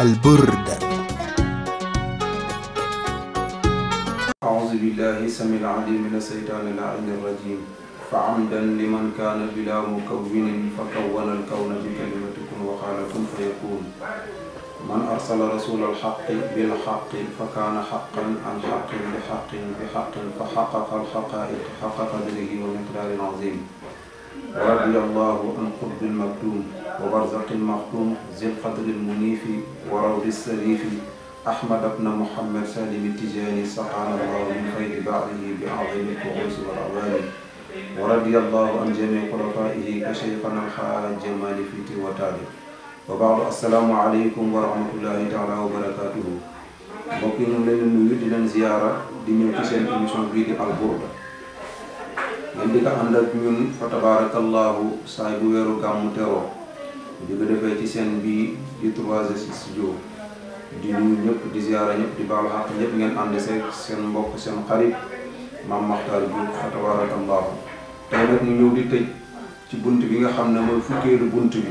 البرد أعوذ بالله سميع العليم من الشيطان اللعين الرجيم فعمدا لمن كان بلا مكون فكون الكون بكلمتكم وقالكم فيكون من أرسل رسول الحق بالحق فكان حقا عن حق بحق بحق فحقق الحقائق حقق قدره ومقدار عظيم ورضي الله عن قرب المكتوم وبرزق المخدوم ذي القدر المنيف وروض السريف أحمد بن محمد سالم التجاني سقانا الله من خير بعده بعظيم الكؤوس والأواني ورضي الله عن جميع خلفائه كشيخنا الحاج جمال فيتي وتالي وبعد السلام عليكم ورحمة الله تعالى وبركاته mbokk yi ñu leen nuyu di leen ziyaara di ñëw ci seen émission bii di Al Burda ngeen di ko ànd ak ñun fa tabaarakallaahu saay bu weeru gàmmu teroo di ko defee ci seen bii di 3S studio di nuyu ñëpp di ziyaara ñëpp di baalu xaq ñëpp ngeen ànd seeg seen mbokk seen xarit maam Maxtaar Diouf fa tabaarakallaahu tey nag ñu ñëw di tëj ci bunt bi nga xam ne mooy fukkeelu bunt bi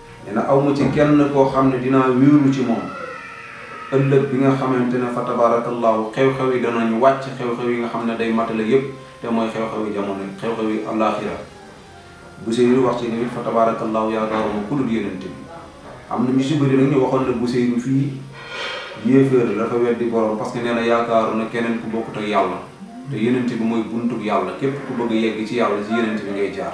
nee na aw ma ci kenn koo xam ne dinaa wéeru ci moom ëllëg bi nga xamante ne fa tabaarakallaahu xew-xew yi danañu wàcc xew-xew yi nga xam ne day matale yépp te mooy xew-xew yi jamono xew-xew yi àllaaxira bu sey wax ci ni fa tabaarakallaahu yaakaaruma ku dul yonent bi am na ñu si bëri nag ñu waxoon ne bu sey fii yéeféer la dafa weddi borom parce que nee na yaakaaru na keneen ku bokkut ak yàlla te yonent bi mooy buntu yàlla képp ku bëgg yegg ci yàlla ci yonent bi ngay jaar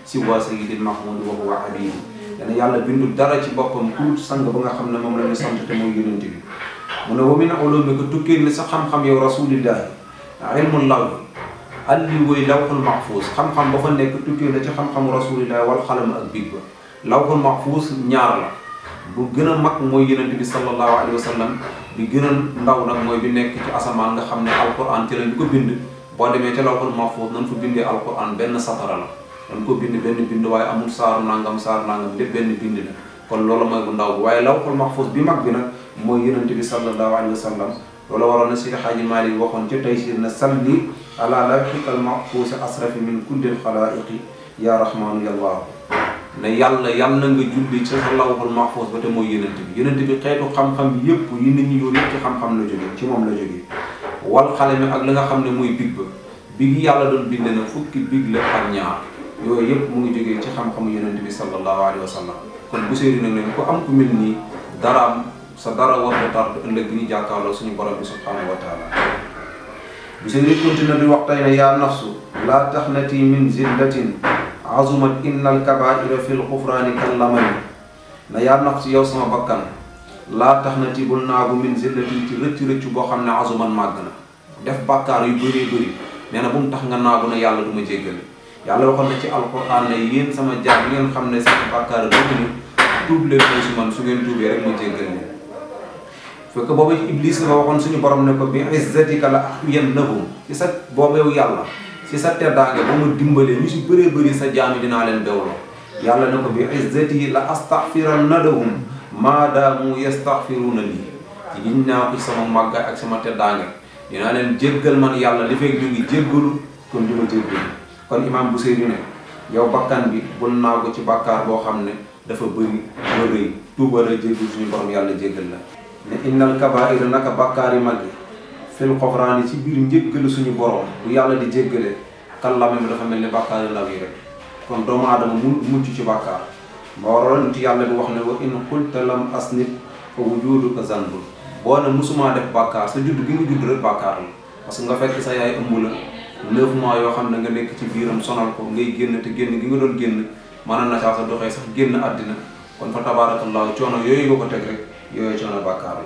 si waa sayyidil mahmud wa huwa habibu dana yàlla bindu dara ci boppam ku sang ba nga xam ne moom la ñu sant te mooy yonent bi mu ne wa min ulumi ko tukkee ni sa xam-xam yow rasulillahi ilmul law alli woy lawxul mahfuus xam-xam ba fa nekk tukkee na ci xam-xamu rasulillahi wal xalam ak big ba lawxul mahfuus ñaar la bu gën a mag mooy yonent bi sallallahu alayhi wa sallam bi gën a ndaw nag mooy bi nekk ci asamaan nga xam ne alquran ci lañ ko bind boo demee ca lawhul mahfuus nan fa bindee alquran benn satara la dañ ko bind benn bind waaye amul saaru nangam saaru nangam lépp benn bind la kon loolu mooy bu ndaw bi waaye lawhul mahfuus bi mag bi nag mooy yonent bi sallallahu alayhi wa sallam loolu waroon na Seydi Xaaji Maalik waxoon ca Taysiir na salli ala lawhikal mahfuus asrafi min kullil xalaa'iqi yaa rahmaanu yallaahu ne yàlla yàlla nga julli ci sa lawhul mahfuus ba te mooy yonent bi yonent bi xeetu xam-xam yépp yi nit ñi yor yépp ci xam-xam la jógee ci moom la jógee wal xale mi ak li nga xam ne mooy big ba big yi yàlla doon binde na fukki big la ak ñaar yooyu yépp mu ngi jógee ci xam-xamu yonent bi sallallahu alayhi wa sallam kon bu séeri nag leen ku am ku mel nii daraam sa dara war ko tard ëllëg bi ñu jàkkaarloo suñu borom bi subhanahu wa taala bu seen nit continue di wax tey ne yaa nafsu laa taxnati min zillatin azumat inna alkabaira fi lxufraani kallamani na yaa nafsu yow sama bakkan laa taxnati bul naagu min zillatin ci rëccu rëccu boo xam ne azumat màgg na def bàkkaar yu bëree bëri nee na bu mu tax nga naagu na yàlla du ma jéggale yàlla waxoon na ci alquran ne yéen sama jaar yi ngeen xam ne seen bàkkaar dëgg ni tuub leen ko si man su ngeen tuubee rek ma jéggal leen fekk booba iblis nga waxoon suñu borom ne ko bi izzatika la ahyannahum ci sa booba yow yàlla ci sa teddaange ba mu dimbalee ñu si bëree bëri sa jaam yi dinaa leen bewloo yàlla ne ko bi izzati la astaghfiranna lahum maa daamu yastaghfiruna li ci giñ naa ko sama màggaay ak sama teddaange dinaa leen jéggal man yàlla li fekk ñu ngi jéggalu kon ñu ma jéggalu kon imaam bu seydu ne yow bakkan bi bul naa ko ci bàkkaar boo xam ne dafa bëri ba rëy tuubal a jéggal suñu borom yàlla jéggal la ne innal kabaa'ira naka bàkkaar yi mag yi fil xofraani ci biir njéggalu suñu borom bu yàlla di jéggale kan la même dafa mel ni bàkkaar yu ndaw yi rek kon doomu aadama mu mucc ci bàkkaar ba waral nit yàlla bi wax ne wa in qulta lam asnib fa wujuduka zanbun boo ne musuma def bàkkaar sa judd gi nga judd rek bàkkaar la parce que nga fekk sa yaay ëmb la neuf mois yoo xam ne nga nekk ci biiram sonal ko ngay génn te génn gi nga doon génn mën na saa sa doxee sax génn àddina kon fa tabaarakallaahu coono yooyu nga ko teg rek yooyu coono bàkkaar la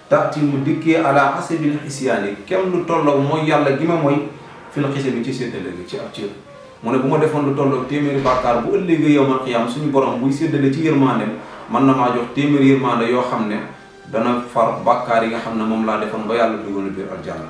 taati mu dikkee ala xasabil xisyaani kem lu tolloo mooy yàlla gi ma mooy fil xise bi ci séddale gi ci ab cër mu ne bu ma defoon lu tolloo téeméeri bàkkaar bu ëllëgee yow man xiyaam suñu borom buy séddale ci yërmande mën na maa jox téeméeri yërmande yoo xam ne dana far bàkkaar yi nga xam ne moom laa defoon ba yàlla dugal biir aljanna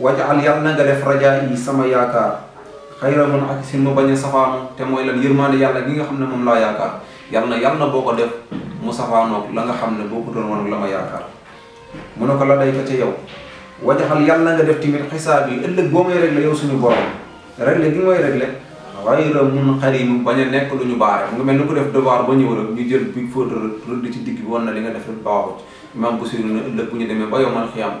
wajal yàlla na nga def rajaa yi sama yaakaar xayra mun ak sin mu bañ a safaanu te mooy lan yërmaande yàlla gi nga xam ne moom laa yaakaar yàlla na yàlla na boo ko def mu safaanoog la nga xam ne boo ko doon woon la ma yaakaar mu ne ko la day ko ca yow wajaxal yàlla na nga def tamit xisaab yi ëllëg boo may réglé yow suñu borom réglé gi mooy réglé xayra mun xarim bañ a nekk lu ñu baare mu ngi mel ni ku def devoir ba ñëw rek ñu jël bi photo rëdd ci digg bi wan na li nga def rek baaxut imam bu siri na ëllëg bu ñu demee ba yow man xiyam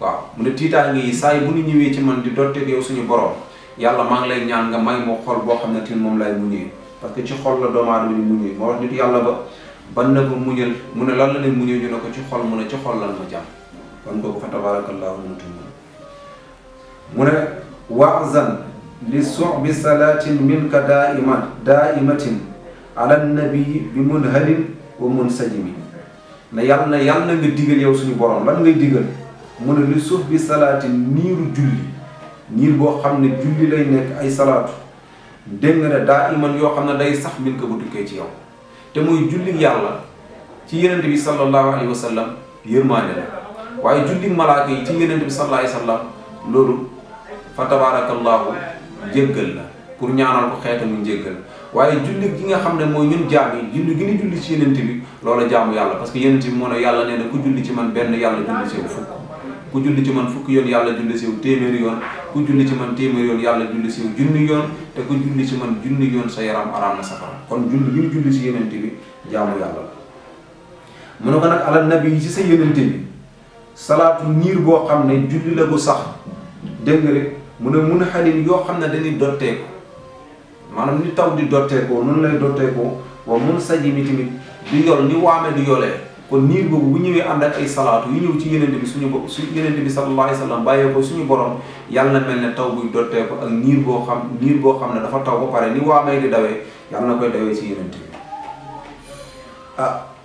waaw mu ne tiitaange yi saa yi bu ñu ñëwee ci man di dotteeg yow suñu borom yàlla maa ngi lay ñaan nga may ma xol boo xam ne tin moom lay muñee parce que ci xol la doomu aadama di muñee moo wax nit yàlla ba ban na ko muñal mu ne lan la leen muñee ñu ne ko ci xol mu ne ci xol lan ma jàmm kon kooku fa tabarakallahu mutu mu ne waazan li subi salaatin minka daaiman daaimatin ala nabii bi munhalin wa munsajimi ne yàlla na yàlla na nga digal yow suñu borom lan ngay digal mu ne li suuf bi salaati niiru julli niir boo xam ne julli lay nekk ay salaatu dégg nga ne daa iman yoo xam ne day sax min ko bu tukkee ci yow te muy julli yàlla ci yenente bi sallallahu alayhi wa sallam yërmaande la waaye julli malaaka yi ci yenente bi sallallahu alayhi wa sallam loolu fa tabaarakallaahu jéggal la pour ñaanal ko xeetu mu njéggal waaye julli gi nga xam ne mooy ñun jaam yi julli gi ñu julli ci yenent bi loola jaamu yàlla parce que yenent bi moo ne yàlla nee na ku julli ci man benn yàlla julli ci yow fukk ku julli ci man fukk yoon yàlla julli ci yow téeméeri yoon ku julli ci man téeméeri yoon yàlla julli ci yow junni yoon te ku julli ci man junni yoon sa yaram araam na safara kon julli gi ñu julli ci yenent bi jaamu yàlla la mu ne ko nag ala nabi yi ci sa yenent bi salaatu niir boo xam ne julli la bu sax dégg nga rek mu ne mun xalin yoo xam ne dañuy dotteeku maanaam ni taw di dotteekoo noonu lay dotteekoo wa mun saji mi tamit di yol ni waame di yolee kon niir boobu bu ñëwee ànd ak ay salaatu yu ñëw ci yenente bi suñu bopp su yenente bi sallallahu alayhi wa sallam bàyyee ko suñu borom yàlla na mel ne taw buy dotteeku ak niir boo xam niir boo xam ne dafa taw ba pare ni waamee di dawee yàlla na koy dawee ci yenente bi ah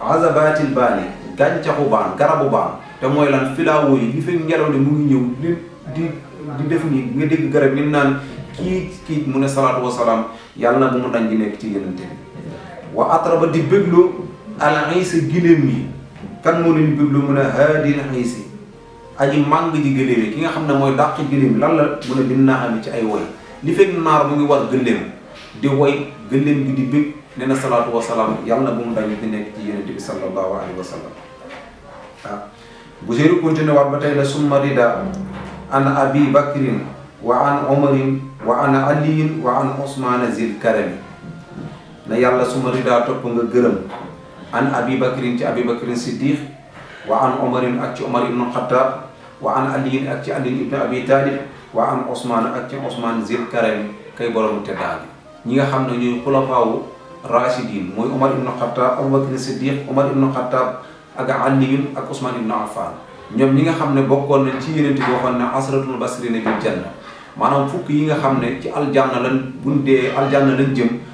azabaatil baani gàncaxu baan garabu baan te mooy lan filaawo yi li fekk ngelaw li mu ngi ñëw di di di def nii nga dégg garab yi naan kii kii mu ne salaatu wa salaam yàlla na bu mu dañ di nekk ci yenente bi wa atraba di bégloo al iisa giléem yi kan moo leen bégloo mu ne haadil iisi aji màng ji gëléem yi ki nga xam ne mooy dàq gëléem yi lan la mu ne bin naa ami ci ay woy li fekk naar mu ngi war gëléem di woy gëléem bi di bëgg nee na salaatu wasalaam yàlla bu mu dañu di nekk ci yonente bi sallallahu alayhi wa sallam waaw bu séeru continué waat ba tey la summa rida an abi bakrin wa an omarin wa an aliyin wa an osmana zil karami na yàlla summa rida topp nga gërëm an abi bakrin ci abi bakrin siddiq wa an omarin ak ci omar ibnu xataab wa an aliyin ak ci aliyin ibnu abi taalib wa an osmaan ak ci osmaan zil karami kay borom te daal ñi nga xam ne ñooy xulafaawu rachidin mooy omar ibnu xataab abubakar siddiq omar ibnu xataab ak aliyun ak osmaan ibnu affan ñoom ñi nga xam ne bokkoon nañ ci yeneen bi waxoon ne asratul basrina bil janna maanaam fukk yi nga xam ne ci aljanna lan buñ dee aljanna lañ jëm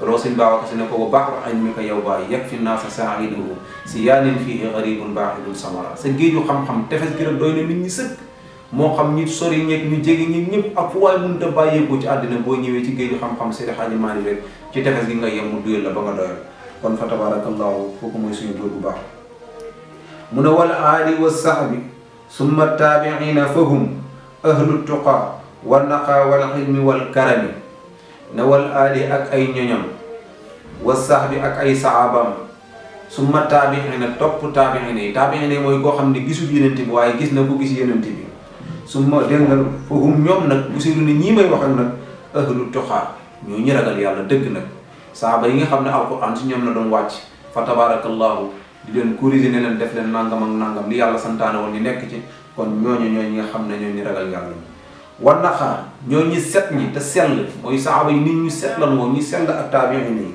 roo sëñ Babacar si ne ko bu baax wax añ mi ko yow baay yegg fi naa sa saariduhu si yaanin fii garibun baaxidun samara sa géeju xam-xam tefes gi rek doy na nit ñi sëkk moo xam ñi sori ñeeg ñu jege ñi ñëpp ak fu waay mënut a bàyyeekoo ci àddina boo ñëwee ci géeju xam-xam Seydi Hadji Malick rek ci tefes gi nga yem mu duyal la ba nga doyal kon fa tabarakallahu kooku mooy suñu góor bu baax mu ne wal aali wa sahbi summa taabiina fahum ahlu tuqa wal naqa wal ilmi wal karami ne wal aali ak ay ñoñam wa sahbi ak ay sahabam su ma taabiina topp taabiina yi taabiina yi mooy koo xam ne gisul yonent bi waaye gis na ko gis yonent bi su ma dégg nga foohum ñoom nag bu seetlu ne ñii may waxal nag ahlu tuqaa ñoo ñu ragal yàlla dëgg nag saaba yi nga xam ne alquran si ñoom la doon wàcc fa tabarakallahu di leen corriger ne leen def leen nangam ak nangam li yàlla santaane woon ñu nekk ci kon ñooñu ñooñu nga xam ne ñoo ñu ragal yàlla wa naxa ñoo ñi set ñi te sell mooy saxaaba yi nit ñu set lan moom ñi sell ak taabiin yi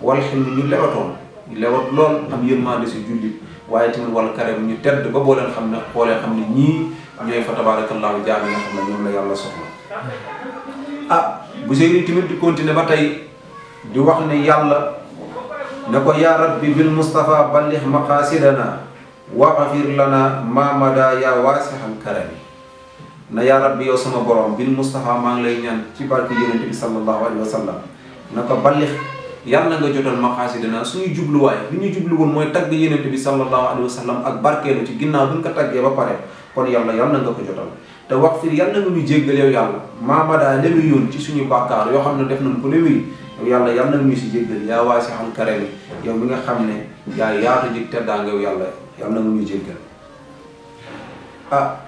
wal xilm ñu lewatoon ñu lewat lool am yërmande si jullit waaye tamit wal karam ñu tedd ba boo leen xam ne boo leen xam ne ñii ñooy fa tabaarakallaahu jaam yi nga xam ne ñoom la yàlla soxla ah bu sey tamit di continuer ba tey di wax ne yàlla ne ko yaa rabbi bil mustafa ballix maqasidana waxafir lana mamada yaa waasixal karami na yaa rabbi yow sama borom bil Moustapha maa ngi lay ñaan ci barke yonent bi sallallahu alayhi wa sallam na ko ballix yàlla nga jotal maqaasi dana suñu jubluwaay li ñu jublu woon mooy tagg yonent bi sallallahu alayhi wa sallam ak barkeelu ci ginnaaw bi ñu ko taggee ba pare kon yàlla yàlla nga ko jotal te wax fii yàlla nga ñu jéggal yow yàlla maamadaa lewi yoon ci suñu bàkkaar yoo xam ne def nañ ko lewi yow yàlla yàlla nga ñu si jéggal yaa waay si xam kare yow mi nga xam ne yaa yaatu jik teddaa nga yow yàlla yàlla nga ñu jéggal ah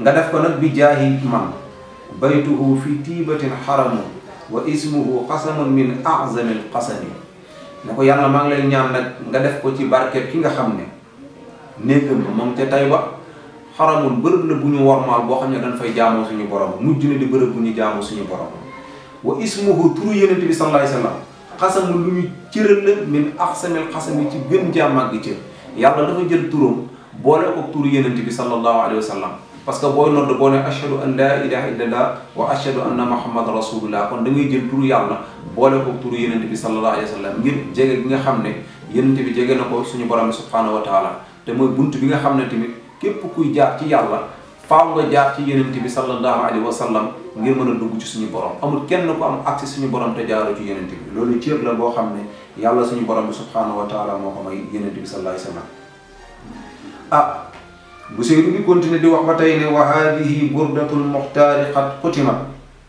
nga def ko nag bi jaahi man baytuhu fi tiibatin xaramu wa ismuhu qasamun min azami alqasami ne ko yàlla maa ngi lay ñaan nag nga def ko ci barket ki nga xam ne néegam ba moom ca tay ba xaramul bërëb la bu ñu wormaal boo xam ne dañ fay jaamoo suñu borom mujj na di bërëb bu ñu jaamoo suñu borom wa ismuhu turu yonent bi sallallahu alayhi wa sallam xasamu lu ñu cëral la min axsamil xasam yi ci gën jaa màgg cër yàlla dafa jël turam boole ko tur yenent bi sallallahu alayhi wa sallam parce que booy nodd boo ne ashhadu an laa ilaha illallah wa ashhadu anna muhammad rasulullah kon da ngay jël turu yàlla boole ko turu yenent bi sallallahu alayhi wa sallam ngir jege gi nga xam ne yenent bi jege na ko suñu borom bi subhanahu wa taala te mooy bunt bi nga xam ne tamit képp kuy jaar ci yàlla faaw nga jaar ci yenent bi sallallahu alayhi wa sallam ngir mën a dugg ci suñu borom amul kenn ku am accès suñu borom te jaaroo ci yenent bi loolu cër la boo xam ne yàlla suñu borom bi subhaanahu wa taala moo ko may yenent bi sallallahu alayhi wa sallam ah bu seydu bi continuer di wax ba tey ne wa haadihi burdatul muxtaari qad xutimat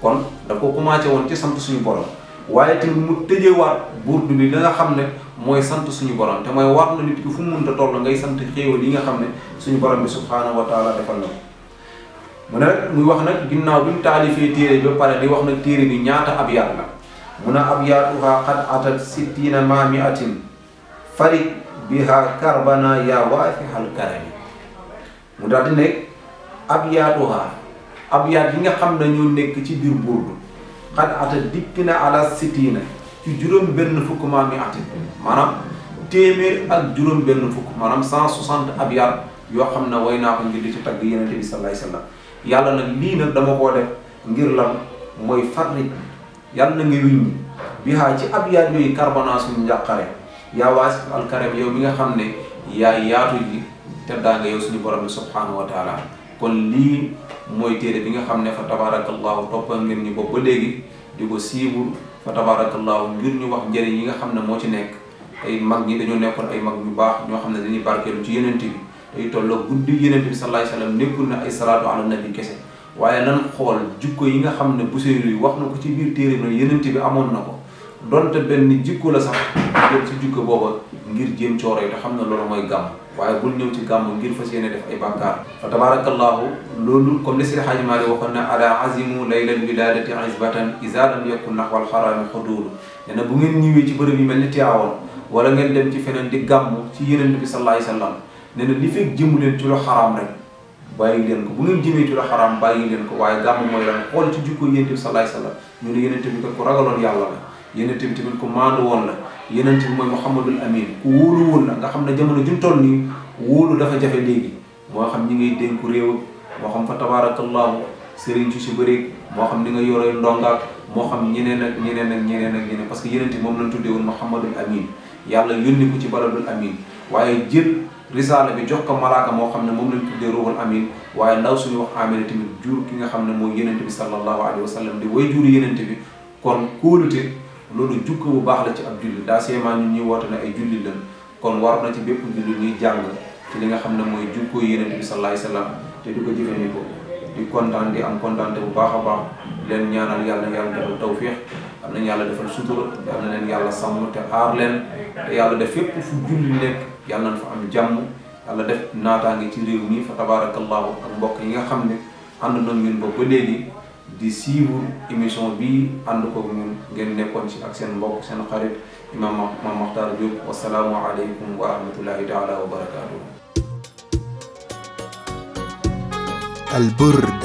kon da ko commencé woon ci sant suñu borom waaye tamit mu tëjewaat burdu bi da nga xam ne mooy sant suñu borom te mooy war na nit ki fu mu mënta toll ngay sant xéewal yi nga xam ne suñu borom bi subhaanahu wa taala defal na ko mu ne rek muy wax nag ginnaaw bi mu taalifee téere bi ba pare di wax nag téere bi ñaata ab yaat la mu ne ab yaatuha xat atat sittina ma mi atin farik biha karbana yaa waafihal karami mu daal di nekk ab yaatuha ab yaat yi nga xam ne ñoo nekk ci biir burdu xad ata dikk na ala sitiina ci juróom benn fukk maa mi ati maanaam téeméer ak juróom benn fukk maanaam cent soixante ab yaat yoo xam ne way naa ko ngir di ci tagg yenente bi sallallahu alayhi wasallam yàlla nag lii nag dama koo def ngir lan mooy farrij yàlla na nga wiññi bi xaa ci ab yaat yooyu karbana suñu njàqare yaa waasi alkaram yow mi nga xam ne yaa yaatu ji te daa nga yow suñu borom bi subhanahu wa taala kon lii mooy téere bi nga xam ne fa tabarakallahu toppal ngeen ñu bopp ba léegi di ko siibul fa tabarakallahu ngir ñu wax njëriñ yi nga xam ne moo ci nekk ay mag ñi dañoo nekkoon ay mag ñu baax ñoo xam ne dañuy barkeelu ci yenent bi day tolloo guddi yenent bi sallallahu alayhi wasallam nekkul na ay salaatu ala nabi kese waaye nan xool jikko yi nga xam ne Buseyri yi wax na ko ci biir téere na yenent bi amoon na ko donte benn jikko la sax jëm ci jikko booba ngir jéem cooro yi te xam ne loolu mooy gàmm waaye bul ñëw ci gàmm ngir fas yéene def ay bàkkaar fa tabarakallahu loolu comme li Seydi Haaji Maalik waxoon ne ala azimu laylal wiladati isbatan isa lam yakun naxwal xaraami xuduuru nee na bu ngeen ñëwee ci bërëb yi mel ni Tiwaawan wala ngeen dem ci feneen di gàmm ci yenent bi sallallahu alayhi wa sallam nee na li fekk jëmu leen ci lu xaraam rek bàyyi leen ko bu ngeen jëmee ci lu xaraam bàyyi leen ko waaye gàmm mooy lan xool ci jikko yonent bi sallallahu alayhi wasallam ñu ne yonent bi kat ku ragaloon yàlla la yonent bi tamit ku maandu woon la yonent bi mooy Muhammadul Amin ku wóolu woon la nga xam ne jamono juñ toll nii wóolu dafa jafe léegi moo xam ñi ngay dénku réew moo xam fa tabarakallahu sëriñ ci si bëri moo xam ni nga yoree ndongaak moo xam ñeneen ak ñeneen ak ñeneen ak ñeneen parce que yonent bi moom lañ tuddee woon Muhammadul Amin yàlla yónni ko ci baladul Amin waaye jël risaala bi jox ko malaaka moo xam ne moom lañ tuddee ruuxul amin waaye ndaw suñu wax amina tamit jur ki nga xam ne mooy yenente bi sallallahu alayhi wa sallam di way juru yenente bi kon kóolute loolu jukko bu baax la ci ab jullit daa seemaa ñun ñuy woote ne ay jullit lañ kon war na ci bépp jullit ñuy jàng ci li nga xam ne mooy jukko yenente bi sallallahu alayhi wa sallam te di ko jëfandikoo di kontaan di am kontaan bu baax a baax leen ñaanal yàlla yàlla defal tawfiix am nañ yàlla defal sutura am na leen yàlla sàmm te aar leen te yàlla def fépp fu julli nekk yal nañ fa am jàmm yàlla def naataange ci réew mi fa tabaarakallaahu ak mbokk yi nga xam ne ànd nañ ñun ba ba léegi di siiwul émission bi ànd ko ñun ngeen nekkoon ci ak seen mbokk seen xarit imam Mame Makhtar Diop wasalaamu aleykum wa rahmatullahi taala wa barakaatuhu البرد